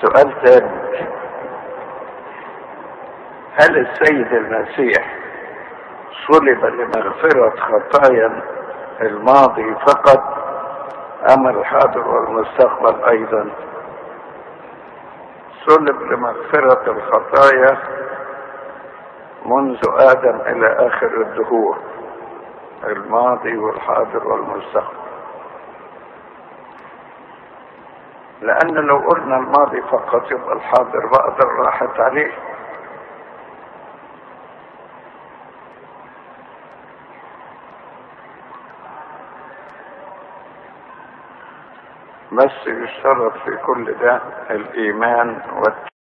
سؤال تاني هل السيد المسيح صلب لمغفرة خطايا الماضي فقط أم الحاضر والمستقبل أيضا؟ صلب لمغفرة الخطايا منذ آدم إلى آخر الدهور الماضي والحاضر والمستقبل. لأن لو قلنا الماضي فقط يبقى الحاضر بقدر راحت عليه. بس يشترط في كل ده الإيمان والتقوى.